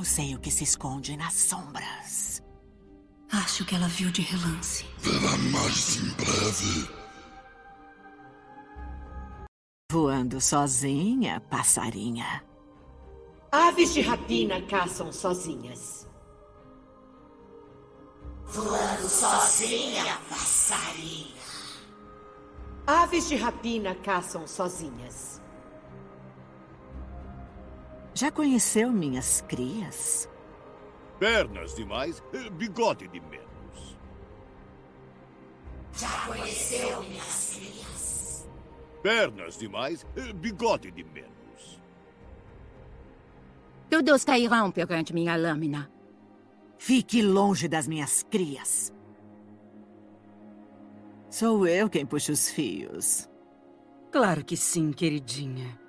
Eu sei o que se esconde nas sombras. Acho que ela viu de relance. Verá mais em breve. Voando sozinha, passarinha. Aves de rapina caçam sozinhas. Voando sozinha, passarinha. Aves de rapina caçam sozinhas. Já conheceu minhas crias? Pernas demais, bigode de menos. Já conheceu minhas crias? Pernas demais, bigode de menos. Todos cairão perante minha lâmina. Fique longe das minhas crias. Sou eu quem puxa os fios. Claro que sim, queridinha.